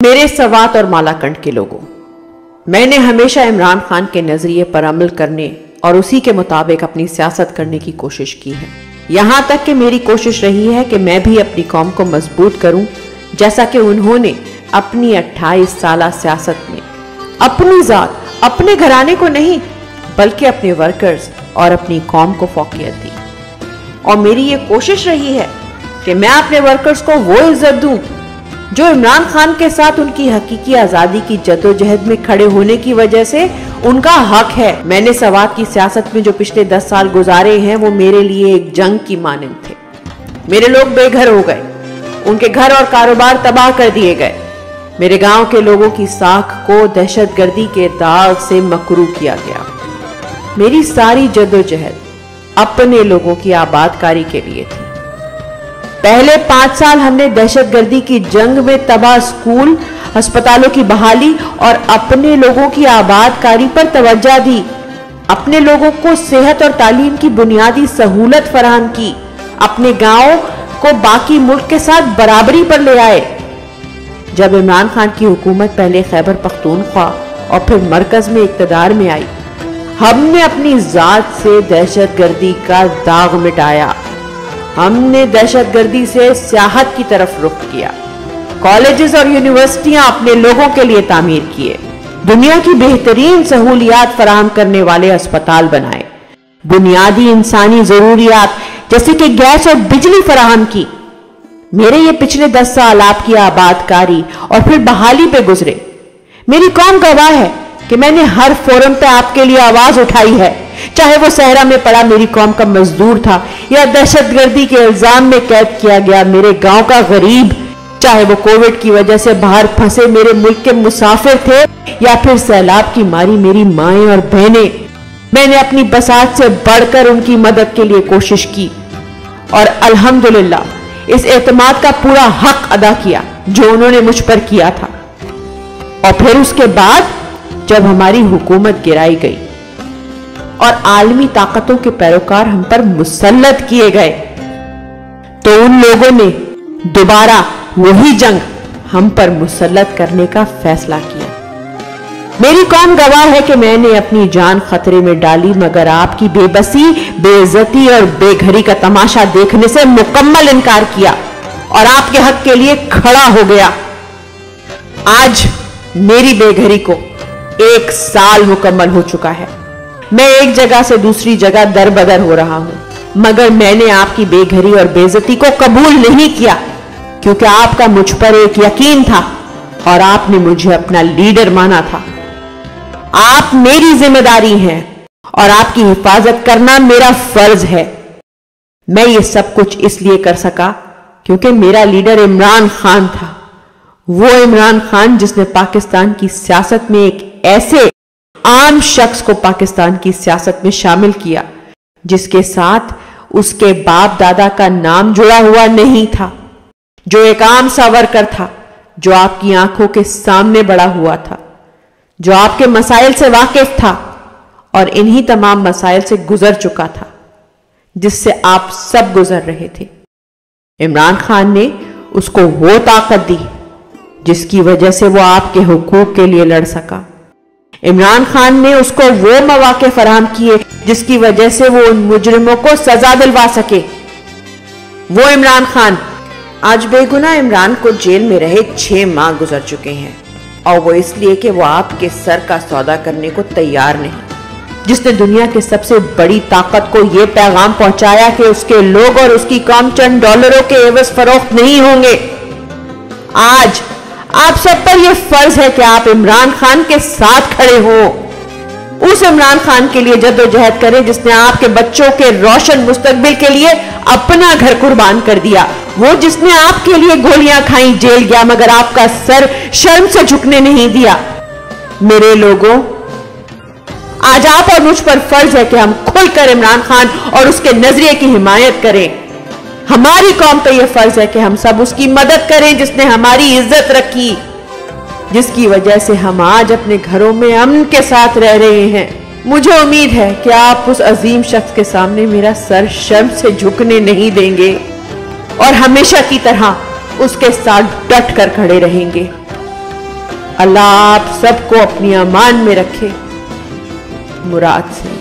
मेरे सवात और मालाकंड के लोगों, मैंने हमेशा इमरान खान के नज़रिए पर अमल करने और उसी के मुताबिक अपनी सियासत करने की कोशिश की है। यहाँ तक कि मेरी कोशिश रही है कि मैं भी अपनी कौम को मज़बूत करूँ, जैसा कि उन्होंने अपनी 28 साल सियासत में अपनी जात, अपने घराने को नहीं, बल्कि अपने वर्कर्स और अपनी कौम को फोकियत दी। और मेरी ये कोशिश रही है कि मैं अपने वर्कर्स को वो इज़्ज़त दूँ जो इमरान खान के साथ उनकी हकीकी आज़ादी की जदोजहद में खड़े होने की वजह से उनका हक है। मैंने सवाद की सियासत में जो पिछले दस साल गुजारे हैं, वो मेरे लिए एक जंग की मानंद थे। मेरे लोग बेघर हो गए। उनके घर और कारोबार तबाह कर दिए गए। मेरे गाँव के लोगों की साख को दहशतगर्दी के दाग से मकरू किया गया। मेरी सारी जदोजहद अपने लोगों की आबादकारी के लिए थी। पहले पाँच साल हमने दहशतगर्दी की जंग में तबाह स्कूल, अस्पतालों की बहाली और अपने लोगों की आबादकारी पर तवज्जा दी। अपने लोगों को सेहत और तालीम की बुनियादी सहूलत फराहम की। अपने गाँव को बाकी मुल्क के साथ बराबरी पर ले आए। जब इमरान खान की हुकूमत पहले खैबर पख्तूनख्वा और फिर मरकज में इकतदार में आई, हमने अपनी जात से दहशतगर्दी का दाग मिटाया। हमने दहशतगर्दी से सियाहत की तरफ़ रुख किया। कॉलेजेस और यूनिवर्सिटियाँ अपने लोगों के लिए तामीर किए। दुनिया की बेहतरीन सहूलियात फराहम करने वाले अस्पताल बनाए। बुनियादी इंसानी जरूरियात, जैसे कि गैस और बिजली फराहम की। मेरे ये पिछले दस साल आपकी आबादकारी और फिर बहाली पे गुजरे। मेरी कौन गवाह है कि मैंने हर फोरम पे आपके लिए आवाज़ उठाई है। चाहे वो सहरा में पड़ा मेरी कौम का मजदूर था, या दहशतगर्दी के इल्ज़ाम में कैद किया गया मेरे गाँव का गरीब, चाहे वो कोविड की वजह से बाहर फंसे मेरे मुल्क के मुसाफिर थे, या फिर सैलाब की मारी मेरी माएँ और बहनें। मैंने अपनी बसात से बढ़कर उनकी मदद के लिए कोशिश की, और अल्हम्दुलिल्लाह इस एतमाद का पूरा हक अदा किया, जो उन्होंने मुझ पर किया था। और फिर उसके बाद, जब हमारी हुकूमत गिराई गई। और आलमी ताकतों के पैरोकार हम पर मुसलत किए गए। तो उन लोगों ने दोबारा वही जंग हम पर मुसलत करने का फैसला किया। मेरी कौन गवाह है कि मैंने अपनी जान खतरे में डाली, मगर आपकी बेबसी, बेइज्जती और बेघरी का तमाशा देखने से मुकम्मल इनकार किया और आपके हक के लिए खड़ा हो गया। आज मेरी बेघरी को एक साल मुकम्मल हो चुका है। मैं एक जगह से दूसरी जगह दर बदर हो रहा हूँ। मगर मैंने आपकी बेघरी और बेजती को कबूल नहीं किया, क्योंकि आपका मुझ पर एक यकीन था और आपने मुझे अपना लीडर माना था। आप मेरी ज़िम्मेदारी हैं और आपकी हिफाजत करना मेरा फ़र्ज़ है। मैं ये सब कुछ इसलिए कर सका क्योंकि मेरा लीडर इमरान खान था। वो इमरान खान जिसने पाकिस्तान की सियासत में एक ऐसे आम शख्स को पाकिस्तान की सियासत में शामिल किया, जिसके साथ उसके बाप दादा का नाम जुड़ा हुआ नहीं था, जो एक आम सा वर्कर था, जो आपकी आँखों के सामने बड़ा हुआ था, जो आपके मसाइल से वाकिफ था और इन्हीं तमाम मसाइल से गुजर चुका था, जिससे आप सब गुजर रहे थे। इमरान खान ने उसको वो ताकत दी, जिसकी वजह से वो आपके हुकूक के लिए लड़ सका। इमरान खान ने उसको वो मौके फराम किए जिसकी वजह से वो उन मुजरिमों को सजा दिलवा सके। वो इमरान खान। आज बेगुना इमरान को जेल में रहे छह माह गुजर चुके हैं। और वो इसलिए कि वो आपके सर का सौदा करने को तैयार नहीं। जिसने दुनिया के सबसे बड़ी ताकत को ये पैगाम पहुँचाया कि उसके लोग और उसकी कौम चंद डॉलरों के एवज फरोख्त नहीं होंगे। आज आप सब पर यह फ़र्ज़ है कि आप इमरान खान के साथ खड़े हो। उस इमरान खान के लिए जद्दोजहद करें जिसने आपके बच्चों के रोशन मुस्तकबिल के लिए अपना घर कुर्बान कर दिया। वो जिसने आपके लिए गोलियाँ खाई जेल गया, मगर आपका सर शर्म से झुकने नहीं दिया। मेरे लोगों, आज आप और मुझ पर फ़र्ज़ है कि हम खुलकर इमरान खान और उसके नज़रिए की हिमायत करें। हमारी कौम पे यह फ़र्ज़ है कि हम सब उसकी मदद करें जिसने हमारी इज़्ज़त रखी, जिसकी वजह से हम आज अपने घरों में अमन के साथ रह रहे हैं। मुझे उम्मीद है कि आप उस अजीम शख्स के सामने मेरा सर शर्म से झुकने नहीं देंगे और हमेशा की तरह उसके साथ डट कर खड़े रहेंगे। अल्लाह आप सबको अपनी अमान में रखे। मुराद सिंह